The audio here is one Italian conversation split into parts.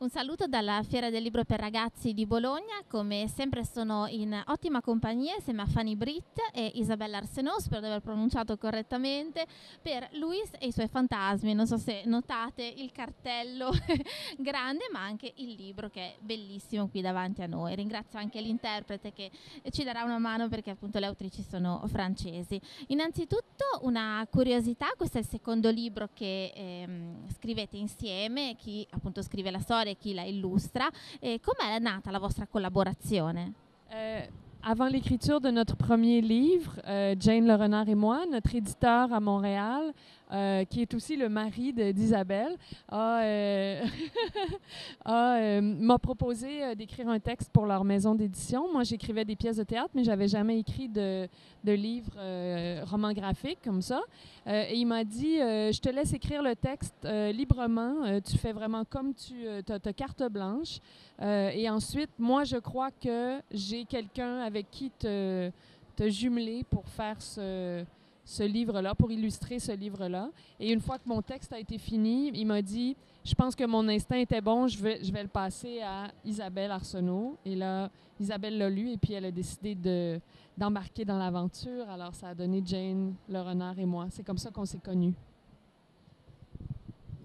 Un saluto dalla Fiera del Libro per Ragazzi di Bologna, come sempre sono in ottima compagnia insieme a Fanny Britt e Isabella Arsenault, spero di aver pronunciato correttamente, per Luis e i suoi fantasmi. Non so se notate il cartello grande, ma anche il libro che è bellissimo qui davanti a noi. Ringrazio anche l'interprete che ci darà una mano perché appunto le autrici sono francesi. Innanzitutto una curiosità, questo è il secondo libro che ehm, scrivete insieme, chi appunto scrive la storia qui la illustra. Et comment nata la vostra collaborazione euh, Avant l'écriture de notre premier livre, euh, Jane Le Renard et moi, notre éditeur à Montréal euh, qui est aussi le mari d'Isabelle, euh, euh, m'a proposé d'écrire un texte pour leur maison d'édition. Moi, j'écrivais des pièces de théâtre, mais j'avais jamais écrit de, de livre roman graphique comme ça. et il m'a dit, je te laisse écrire le texte librement, tu fais vraiment comme tu as, carte blanche. et ensuite, moi, je crois que j'ai quelqu'un avec qui te, te jumeler pour faire ce ce livre-là, pour illustrer ce livre-là. Et une fois que mon texte a été fini, il m'a dit, je pense que mon instinct était bon, je vais, le passer à Isabelle Arsenault. Et là, Isabelle l'a lu et puis elle a décidé de, d'embarquer dans l'aventure. Alors ça a donné Jane, le renard et moi. C'est comme ça qu'on s'est connus.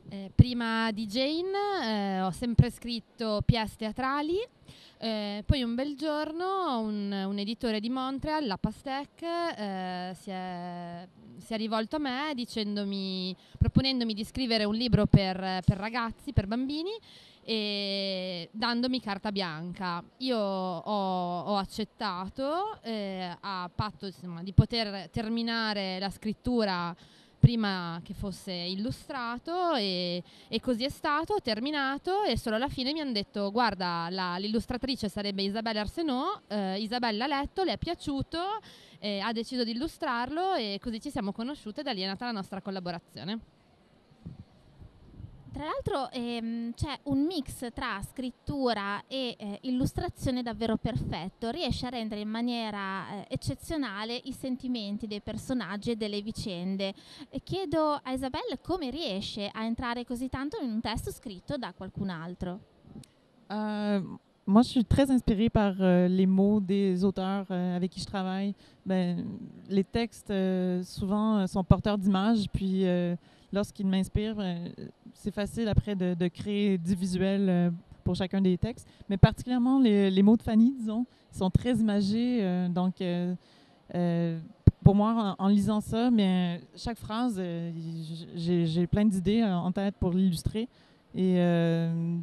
Eh, prima di Jane eh, ho sempre scritto pièce teatrali Eh, poi un bel giorno un, un, editore di Montreal, la Pastec, eh, si, è, si, è, rivolto a me dicendomi, proponendomi di scrivere un libro per, per ragazzi, per bambini e dandomi carta bianca. Io ho, ho accettato eh, a patto insomma, di poter terminare la scrittura prima che fosse illustrato e, e, così è stato, ho terminato e solo alla fine mi hanno detto guarda la, l'illustratrice sarebbe Isabella Arsenault, eh, Isabella ha letto, le è piaciuto, eh, ha deciso di illustrarlo e così ci siamo conosciute e lì è nata la nostra collaborazione. Tra l'altro ehm, c'è un mix tra scrittura e eh, illustrazione davvero perfetto, riesce a rendere in maniera eh, eccezionale i sentimenti dei personaggi e delle vicende. E chiedo a Isabelle come riesce a entrare così tanto in un testo scritto da qualcun altro. Uh, moi, je suis très inspirée par euh, les mots des auteurs euh, avec qui je travaille. Ben, les textes, euh, souvent, sont porteurs d'images, puis lorsqu'ils m'inspirent, ben, c'est facile après de, créer du visuel euh, pour chacun des textes. Mais particulièrement les, mots de Fanny, disons, sont très imagés. Euh, donc, euh, pour moi, en, lisant ça, chaque phrase, j'ai plein d'idées en tête pour l'illustrer. Et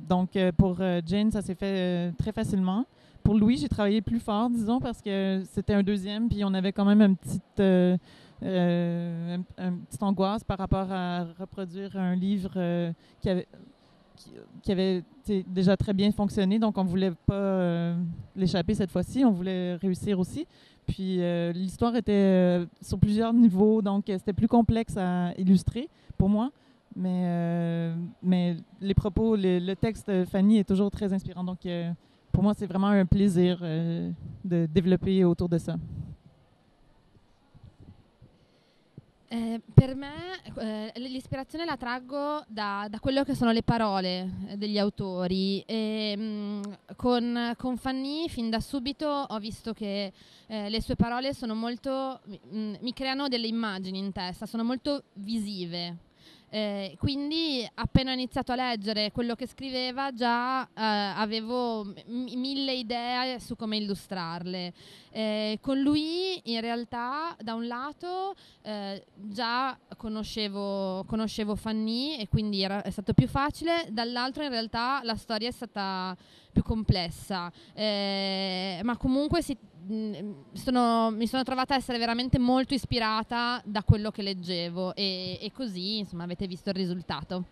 donc, pour Jane, ça s'est fait très facilement. Pour Louis, j'ai travaillé plus fort, disons, parce que c'était un deuxième, puis on avait quand même un petit euh, une petite angoisse par rapport à reproduire un livre euh, qui avait, qui, avait déjà très bien fonctionné, donc on ne voulait pas euh, l'échapper cette fois-ci, on voulait réussir aussi. Puis l'histoire était sur plusieurs niveaux, donc c'était plus complexe à illustrer pour moi. Mais, mais les propos, le texte Fanny est toujours très inspirant. Donc pour moi, c'est vraiment un plaisir de développer autour de ça. Eh, per me eh, l'ispirazione la traggo da, da, quello che sono le parole eh, degli autori. E, mh, mm, con, con, Fanny fin da subito ho visto che eh, le sue parole sono molto, mh, mm, mi creano delle immagini in testa, sono molto visive. Eh, quindi appena ho iniziato a leggere quello che scriveva già eh, avevo m- mille idee su come illustrarle. Eh, con lui in realtà da un lato eh, già conoscevo, conoscevo Fanny e quindi era, è stato più facile, dall'altro in realtà la storia è stata più complessa, eh, ma comunque si sono, mi sono trovata a essere veramente molto ispirata da quello che leggevo e, e così insomma avete visto il risultato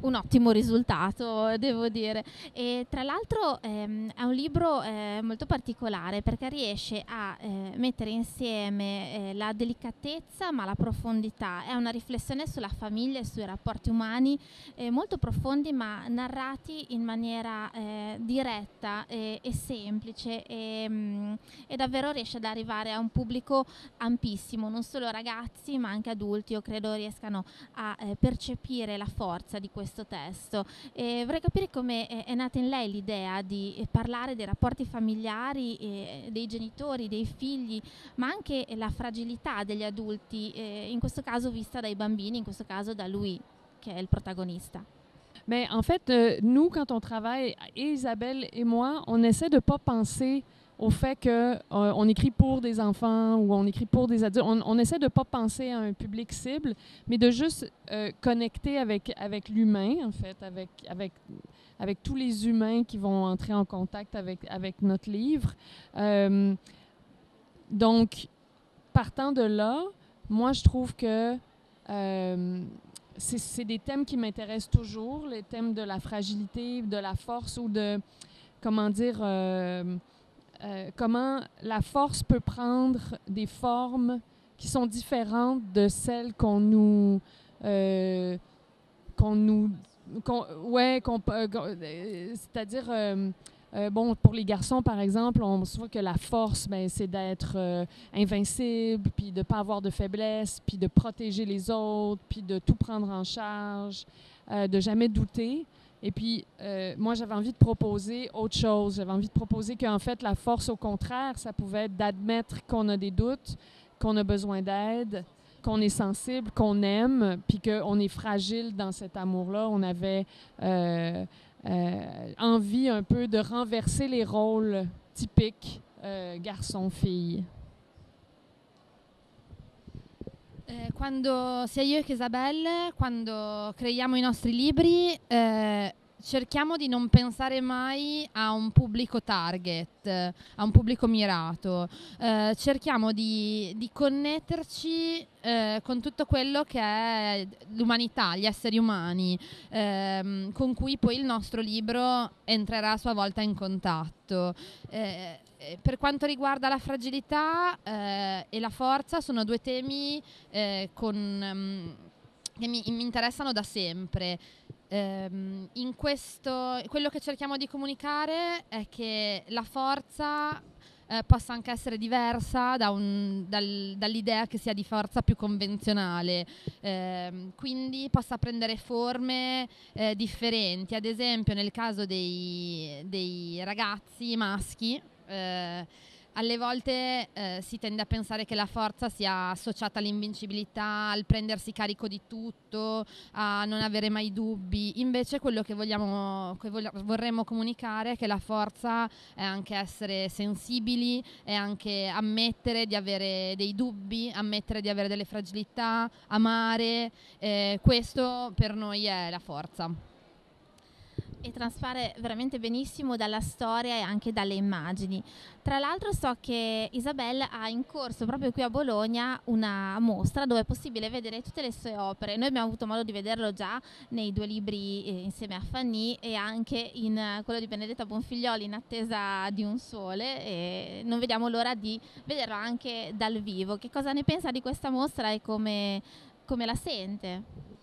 un ottimo risultato, devo dire. E tra l'altro ehm, è un libro eh, molto particolare perché riesce a eh, mettere insieme eh, la delicatezza ma la profondità. È una riflessione sulla famiglia e sui rapporti umani eh, molto profondi ma narrati in maniera eh, diretta e, e semplice e, mh, mm, e, davvero riesce ad arrivare a un pubblico ampissimo, non solo ragazzi ma anche adulti. Io credo riescano a eh, percepire la forza di questo questo testo. E vorrei capire come è, nata in lei l'idea di eh, parlare dei rapporti familiari, eh, dei genitori, dei figli, ma anche la fragilità degli adulti, eh, in questo caso vista dai bambini, in questo caso da lui, che è il protagonista. Mais en fait, euh, nous, quand on travaille, Isabelle et moi, on essaie de ne pas penser au fait que euh, on écrit pour des enfants ou on écrit pour des adultes. On, essaie de ne pas penser à un public cible, mais de juste euh, connecter avec, avec l'humain, en fait, avec, avec, avec tous les humains qui vont entrer en contact avec, avec notre livre. Euh, donc, partant de là, moi, je trouve que c'est des thèmes qui m'intéressent toujours, les thèmes de la fragilité, de la force ou de, comment dire, euh, comment la force peut prendre des formes qui sont différentes de celles qu'on nous, euh, qu'on nous, ouais, euh, c'est-à-dire, bon, pour les garçons, par exemple, on se voit que la force, ben, c'est d'être invincible, puis de ne pas avoir de faiblesse, puis de protéger les autres, puis de tout prendre en charge, de jamais douter. Et puis, euh, moi, j'avais envie de proposer autre chose. J'avais envie de proposer qu'en fait, la force, au contraire, ça pouvait être d'admettre qu'on a des doutes, qu'on a besoin d'aide, qu'on est sensible, qu'on aime, puis qu'on est fragile dans cet amour-là. On avait euh, euh, envie un peu de renverser les rôles typiques garçon-fille. Eh, quando sia io che Isabelle, quando creiamo i nostri libri, eh, cerchiamo di non pensare mai a un pubblico target, a un pubblico mirato. Eh, cerchiamo di, di connetterci eh, con tutto quello che è l'umanità, gli esseri umani, ehm, con cui poi il nostro libro entrerà a sua volta in contatto. Eh, eh, per quanto riguarda la fragilità eh, e la forza, sono due temi eh, con, ehm, che mi, mi interessano da sempre. Ehm, in questo, quello che cerchiamo di comunicare è che la forza eh, possa anche essere diversa da un- dal- dall'idea che sia di forza più convenzionale, Ehm, quindi possa prendere forme eh, differenti. Ad esempio, nel caso dei, dei ragazzi maschi, eh, alle volte eh, si tende a pensare che la forza sia associata all'invincibilità, al prendersi carico di tutto, a non avere mai dubbi. Invece quello che, vogliamo, che vorremmo comunicare è che la forza è anche essere sensibili, è anche ammettere di avere dei dubbi, ammettere di avere delle fragilità, amare. eh, questo per noi è la forza. E traspare veramente benissimo dalla storia e anche dalle immagini. Tra l'altro so che Isabelle ha in corso proprio qui a Bologna una mostra dove è possibile vedere tutte le sue opere. Noi abbiamo avuto modo di vederlo già nei due libri eh, insieme a Fanny e anche in eh, quello di Benedetta Bonfiglioli in attesa di un sole e non vediamo l'ora di vederlo anche dal vivo. Che cosa ne pensa di questa mostra e come, come la sente?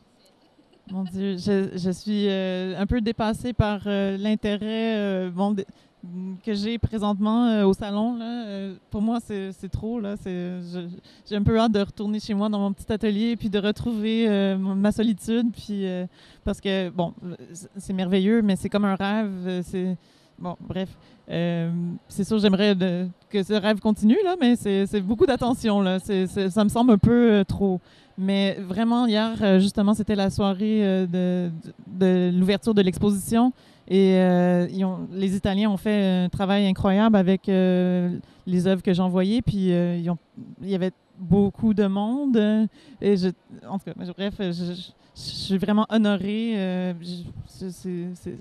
Mon Dieu, je, je suis euh, un peu dépassée par euh, l'intérêt euh, que j'ai présentement au salon. Là. Pour moi, c'est trop. J'ai un peu hâte de retourner chez moi dans mon petit atelier puis de retrouver ma solitude. Puis, parce que, bon, c'est- merveilleux, mais c'est comme un rêve. Bon, bref. Euh, c'est sûr, j'aimerais que ce rêve continue, là, mais c'est beaucoup d'attention. ça me semble un peu euh, trop. Mais vraiment, hier, euh, justement, c'était la soirée de, l'ouverture de l'exposition. Et les Italiens ont fait un travail incroyable avec les œuvres que j'ai envoyées. Puis il y avait beaucoup de monde. Et je, en tout cas, bref, je, suis vraiment honorée. c'est-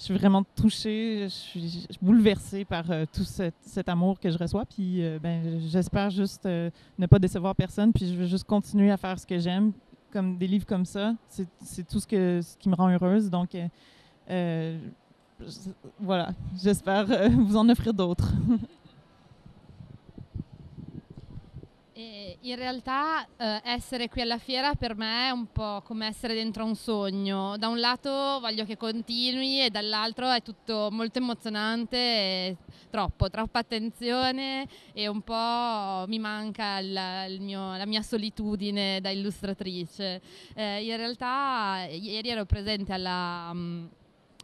je suis vraiment touchée, je suis, bouleversée par euh, tout cet, amour que je reçois. Puis euh, ben, j'espère juste euh, ne pas décevoir personne. Puis je veux juste continuer à faire ce que j'aime, comme des livres comme ça. C'est tout ce, que, ce qui me rend heureuse. Donc voilà, j'espère vous en offrir d'autres. E in realtà eh, essere qui alla fiera per me è un po' come essere dentro un sogno. Da un lato voglio che continui e dall'altro è tutto molto emozionante, troppo, troppa attenzione e un po' mi manca il, il mio, la mia solitudine da illustratrice. Eh, in realtà ieri ero presente alla... Um,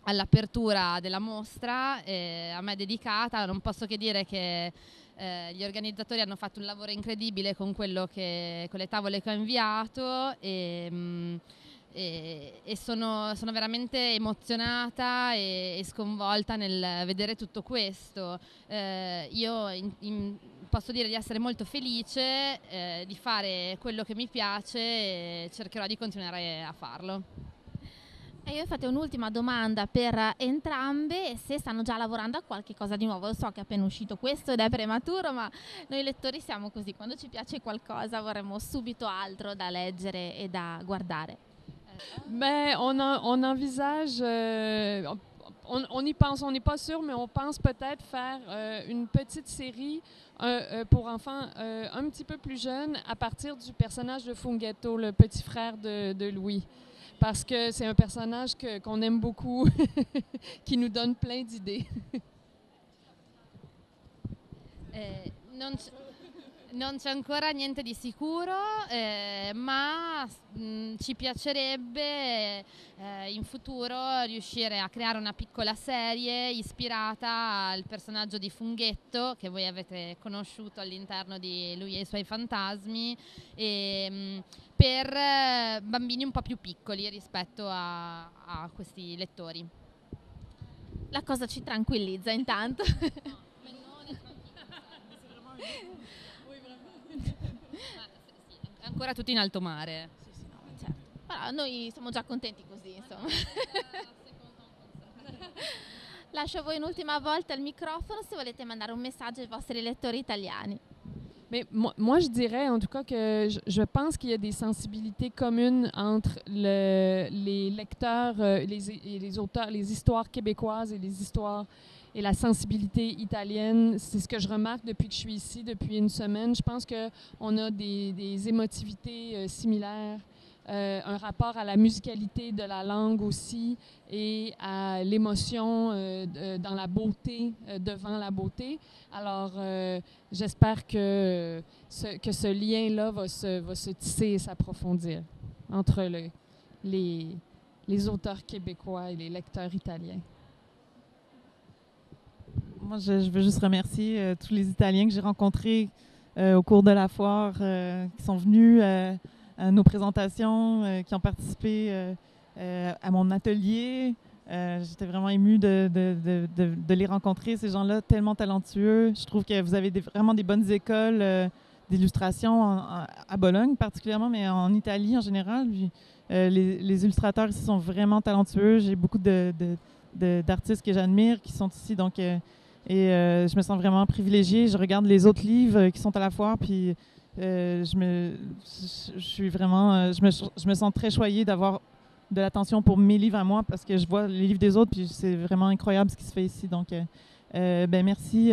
all'apertura della mostra eh, a me dedicata, non posso che dire che eh, gli organizzatori hanno fatto un lavoro incredibile con, che, con le tavole che ho inviato e, mh, mm, e, e sono, sono, veramente emozionata e, e, sconvolta nel vedere tutto questo. Eh, io in, in, posso dire di essere molto felice eh, di fare quello che mi piace e cercherò di continuare a farlo. E io infatti un'ultima domanda per entrambe, se stanno già lavorando a qualche cosa di nuovo. Lo so che è appena uscito questo ed è prematuro, ma noi lettori siamo così, quando ci piace qualcosa vorremmo subito altro da leggere e da guardare. Ben, on, on envisage, euh, on, on, y pense, on n'est pas sûr, mais on pense peut-être faire euh, une petite série euh, pour enfants euh, un petit peu plus jeunes à partir du personnage de Funghetto, le petit frère de, de Louis. Parce que c'est un personnage qu'on aime beaucoup, qui nous donne plein d'idées. non, non, c'è ancora niente di sicuro, eh, ma mh, mm, ci piacerebbe eh, in futuro riuscire a creare una piccola serie ispirata al personaggio di Funghetto che voi avete conosciuto all'interno di Lui e i suoi fantasmi. E, mh, mm, per eh, bambini un po' più piccoli rispetto a, a questi lettori. La cosa ci tranquillizza intanto. Ancora tutti in alto mare. Sì, sì, no, certo. Però noi siamo già contenti così, insomma. Lascio a voi un'ultima volta il microfono se volete mandare un messaggio ai vostri lettori italiani. Mais moi, je dirais en tout cas que je, pense qu'il y a des sensibilités communes entre les lecteurs euh, les, et les auteurs, les histoires québécoises et les histoires et la sensibilité italienne. C'est ce que je remarque depuis que je suis ici, depuis une semaine. Je pense qu'on a des, émotivités euh, similaires. Euh, un rapport à la musicalité de la langue aussi et à l'émotion euh, dans la beauté, devant la beauté. Alors, j'espère que ce, que ce lien-là va se, tisser et s'approfondir entre le, les, les auteurs québécois et les lecteurs italiens. Moi, je, veux juste remercier tous les Italiens que j'ai rencontrés au cours de la foire, qui sont venus à nos présentations, euh, qui ont participé euh, euh, à mon atelier. J'étais vraiment émue de, les rencontrer, ces gens-là tellement talentueux. Je trouve que vous avez vraiment des bonnes écoles d'illustration à Bologne particulièrement, mais en Italie en général. les, les, illustrateurs ici sont vraiment talentueux. J'ai beaucoup d'artistes que j'admire qui sont ici, donc et je me sens vraiment privilégiée. Je regarde les autres livres qui sont à la foire, puis euh, je, me, je, suis vraiment, euh, je me, je me sens très choyée d'avoir de l'attention pour mes livres à moi parce que je vois les livres des autres puis c'est vraiment incroyable ce qui se fait ici. Donc, euh, ben merci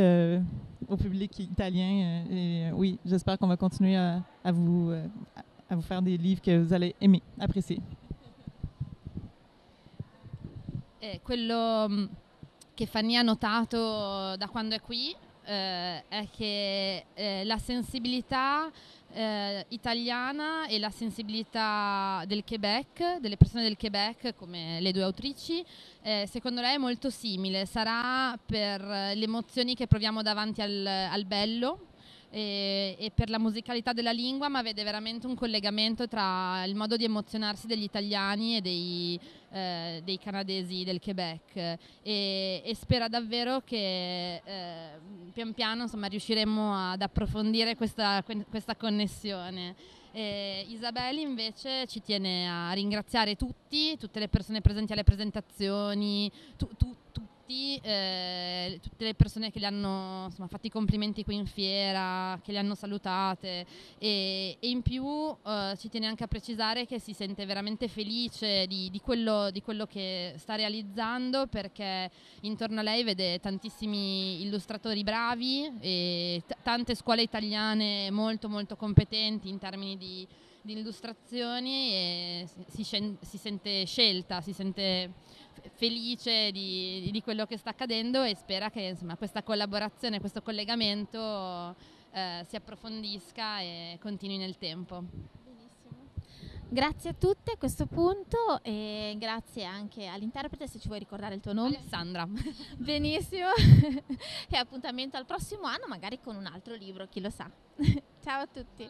au public italien et oui, j'espère qu'on va continuer à, vous, à vous faire des livres que vous allez aimer, apprécier. Eh, mm, che Fanny ha notato da quando è qui eh, è che eh, la sensibilità eh, italiana e la sensibilità del Quebec, delle persone del Quebec come le due autrici, eh, secondo lei è molto simile, sarà per le emozioni che proviamo davanti al, al bello e, e, per la musicalità della lingua, ma vede veramente un collegamento tra il modo di emozionarsi degli italiani e dei, eh, dei canadesi del Quebec e, e spera davvero che eh, pian piano insomma, riusciremo ad approfondire questa, questa connessione. Eh, Isabelle invece ci tiene a ringraziare tutti, tutte le persone presenti alle presentazioni, tu, tu, tutti tutti, eh, tutte le persone che le hanno insomma, fatto i complimenti qui in fiera, che le hanno salutate. E, e in più eh, ci tiene anche a precisare che si sente veramente felice di, di, quello, di quello che sta realizzando perché intorno a lei vede tantissimi illustratori bravi e t- tante scuole italiane molto molto competenti in termini di, di illustrazioni e si, si, sente scelta, si sente felice di, di, quello che sta accadendo e spera che insomma, questa collaborazione, questo collegamento eh, si approfondisca e continui nel tempo. Grazie a tutte a questo punto e grazie anche all'interprete se ci vuoi ricordare il tuo nome. Alessandra. Benissimo e appuntamento al prossimo anno magari con un altro libro, chi lo sa. Ciao a tutti.